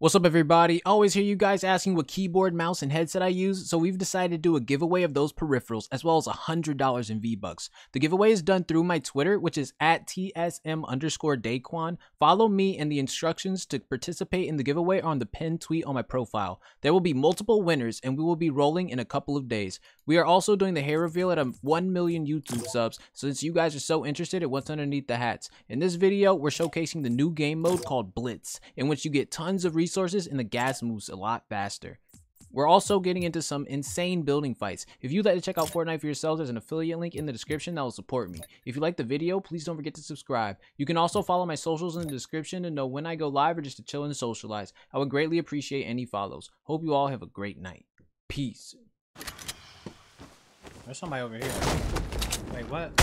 What's up everybody? Always hear you guys asking what keyboard, mouse, and headset I use, so we've decided to do a giveaway of those peripherals as well as $100 in V-Bucks. The giveaway is done through my Twitter, which is at TSM underscore Daequan. Follow me and the instructions to participate in the giveaway on the pinned tweet on my profile. There will be multiple winners and we will be rolling in a couple of days. We are also doing the hair reveal at a 1 million YouTube subs, since you guys are so interested in what's underneath the hats. In this video, we're showcasing the new game mode called Blitz, in which you get tons of resources resources and the gas moves a lot faster. We're also getting into some insane building fights. If you'd like to check out Fortnite for yourselves, there's an affiliate link in the description that will support me. If you like the video, please don't forget to subscribe. You can also follow my socials in the description to know when I go live or just to chill and socialize. I would greatly appreciate any follows. Hope you all have a great night. Peace. There's somebody over here. Wait, what?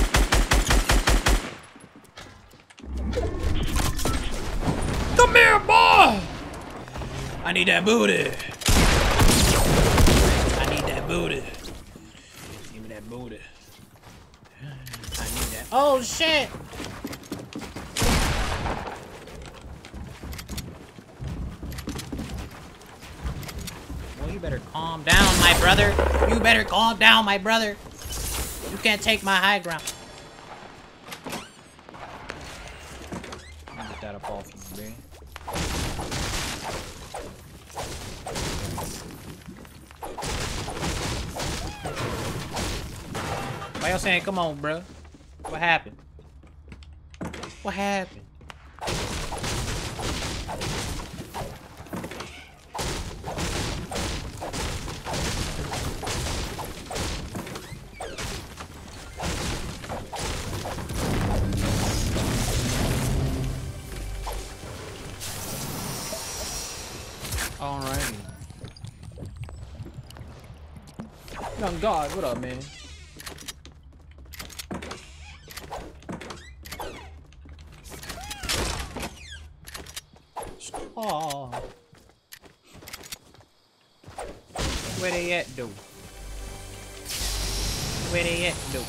Come here, boy! I need that booty. I need that booty. Give me that booty. I need that. Oh shit! Well, you better calm down, my brother. You better calm down, my brother. You can't take my high ground. Get that up off you, man. Why y'all saying, come on, bro? What happened? What happened? Alrighty. Young God, what up, man? Oh. Where they at, though? Where they at, though?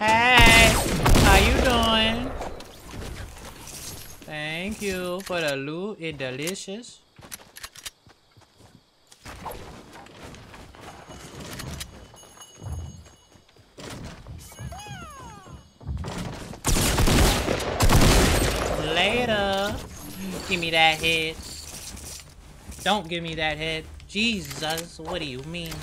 Hey, how you doing? Thank you for the loot. It's delicious. Later. Give me that head. Don't give me that head. Jesus, what do you mean?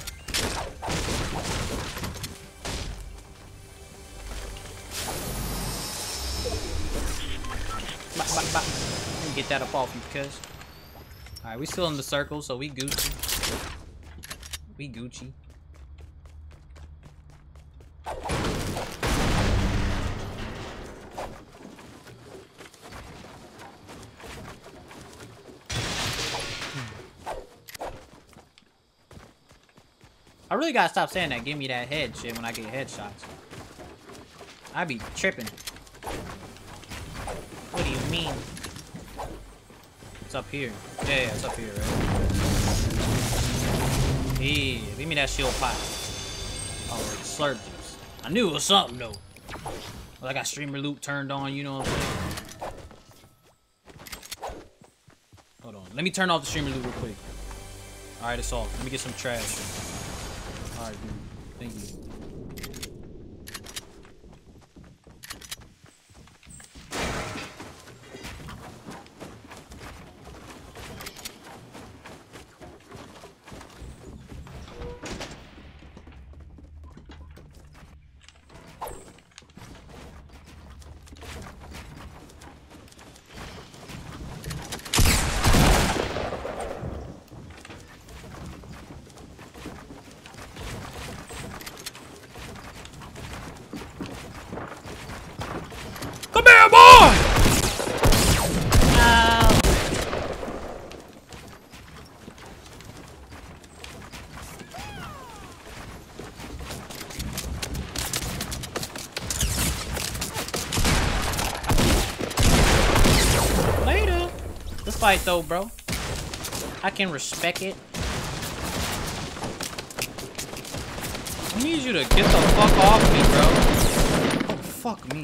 Bop. Let me get that up off you, cuz. Alright, we still in the circle, so we Gucci. We Gucci. Really gotta stop saying that. Give me that head shit when I get headshots. I be tripping. What do you mean? It's up here. Yeah, yeah, it's up here, right? Yeah, give me that shield pot. Oh, slurp juice. I knew it was something though. Well, I got streamer loot turned on, you know what I'm saying? Hold on. Let me turn off the streamer loot real quick. Alright, it's off. Let me get some trash. Alright, dude. Thank you. Come here, boy! No. Later. Fight though, bro. I can respect it. I need you to get the fuck off me, bro. Oh, fuck me.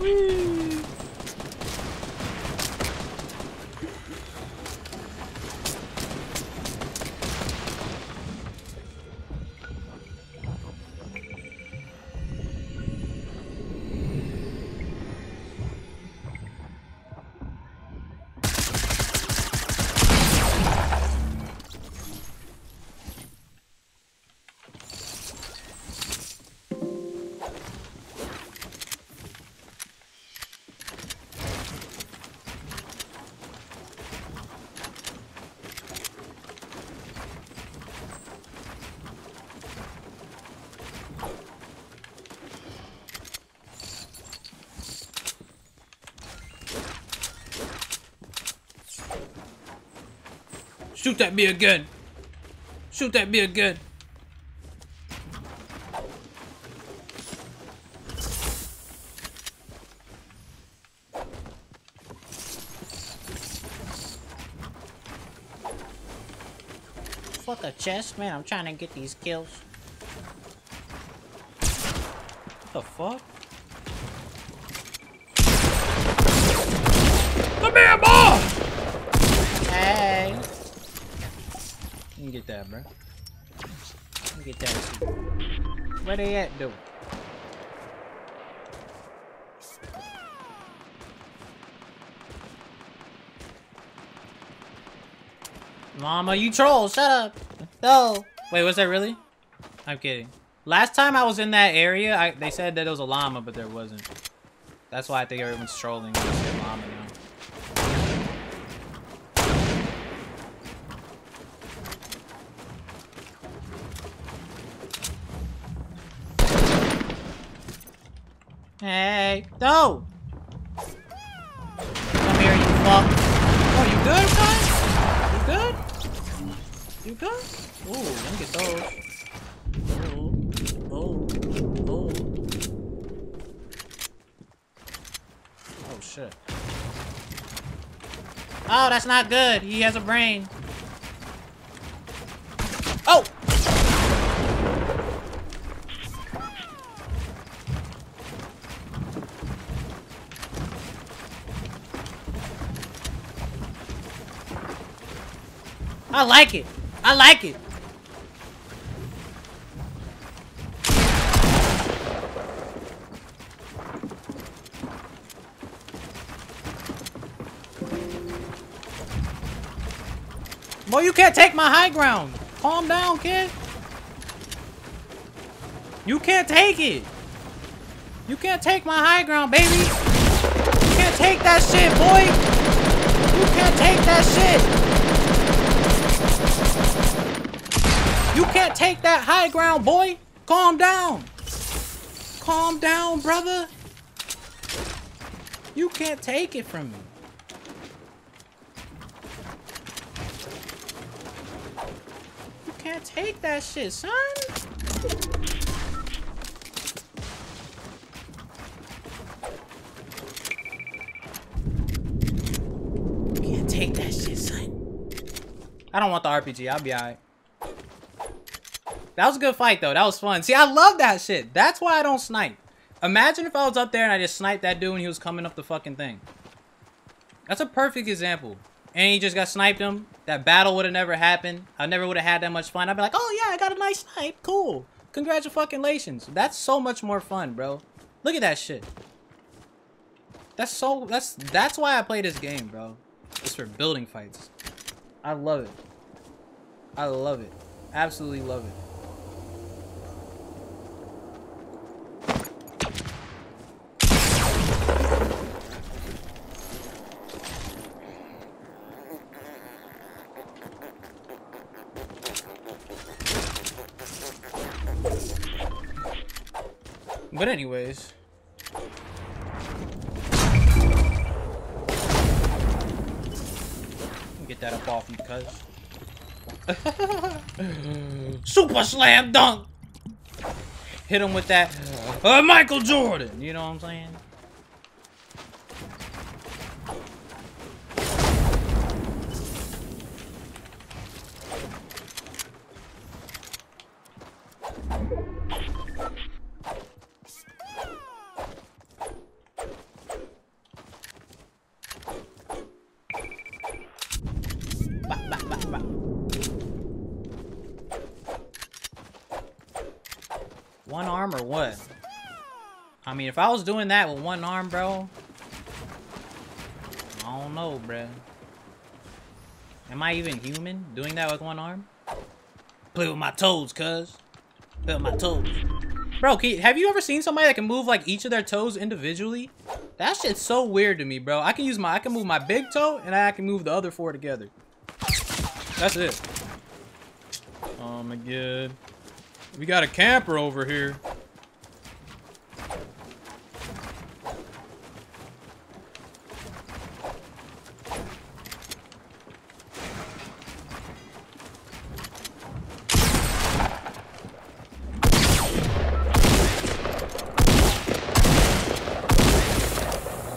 Whee. Shoot that me again. Shoot that me again. Fuck a chest, man. I'm trying to get these kills. What the fuck? Come here, boy! Hey. You get that, bro. You can get that. Where they at, though? Mama, you troll. Shut up. No. Wait, was that really? I'm kidding. Last time I was in that area, I, they said that it was a llama, but there wasn't. That's why I think everyone's trolling. They say llama now. Hey, no! Come here, you fuck. Oh, you good, son? You good? You good? Ooh, let me get those. Oh, oh, oh. Oh, shit. Oh, that's not good. He has a brain. Oh! I like it. I like it. Boy, you can't take my high ground. Calm down, kid. You can't take it. You can't take my high ground, baby. You can't take that shit, boy. You can't take that shit. You can't take that high ground, boy. Calm down. Calm down, brother. You can't take it from me. You can't take that shit, son. You can't take that shit, son. I don't want the RPG. I'll be alright. That was a good fight, though. That was fun. See, I love that shit. That's why I don't snipe. Imagine if I was up there and I just sniped that dude and he was coming up the fucking thing. That's a perfect example. And he just got sniped him. That battle would have never happened. I never would have had that much fun. I'd be like, oh yeah, I got a nice snipe. Cool. Congratulations. That's so much more fun, bro. Look at that shit. That's so, that's, that's why I play this game, bro. It's for building fights. I love it. I love it. Absolutely love it. But anyways. Get that up off you, cuz. Super slam dunk! Hit him with that uh, Michael Jordan, you know what I'm saying? One arm or what? I mean, if I was doing that with one arm, bro, I don't know, bro. Am I even human doing that with one arm? Play with my toes, cuz. Play with my toes. Bro, you, have you ever seen somebody that can move like each of their toes individually? That shit's so weird to me, bro. I can use my, I can move my big toe and I can move the other four together. That's it. Oh my god. We got a camper over here.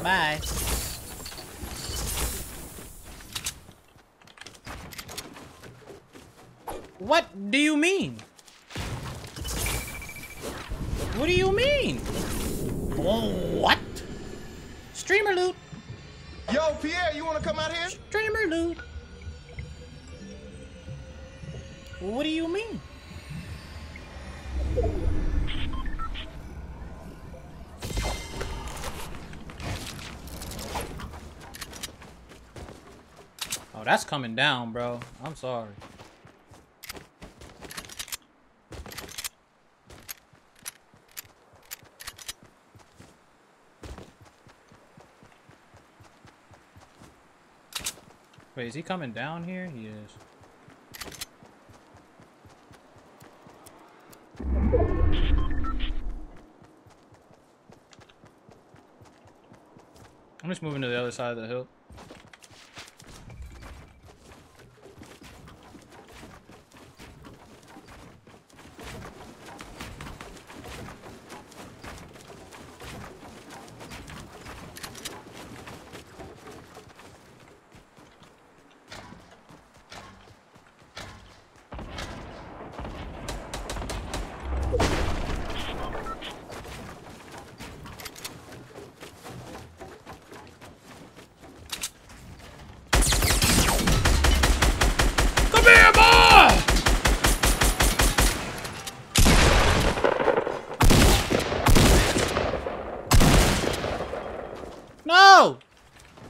Bye. What do you mean? What do you mean? What? Streamer loot. Yo, Pierre, you wanna come out here? Streamer loot. What do you mean? Oh, that's coming down, bro. I'm sorry. Wait, is he coming down here? He is. I'm just moving to the other side of the hill.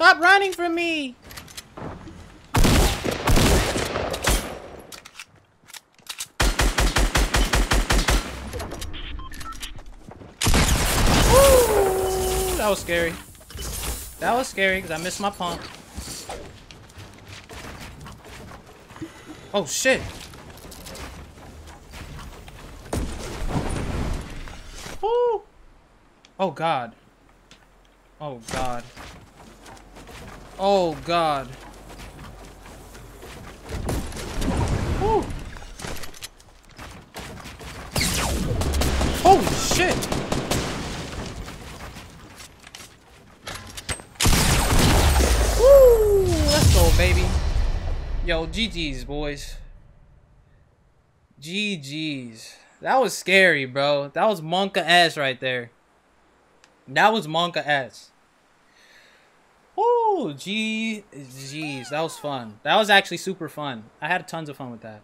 Stop running from me! Woo! That was scary. That was scary because I missed my pump. Oh shit! Woo! Oh god. Oh god. Oh god. Holy shit! Woo! Let's go, baby. Yo, GG's, boys. GG's. That was scary, bro. That was Monka S right there. That was Monka S. Woo! G. G's. That was fun. That was actually super fun. I had tons of fun with that.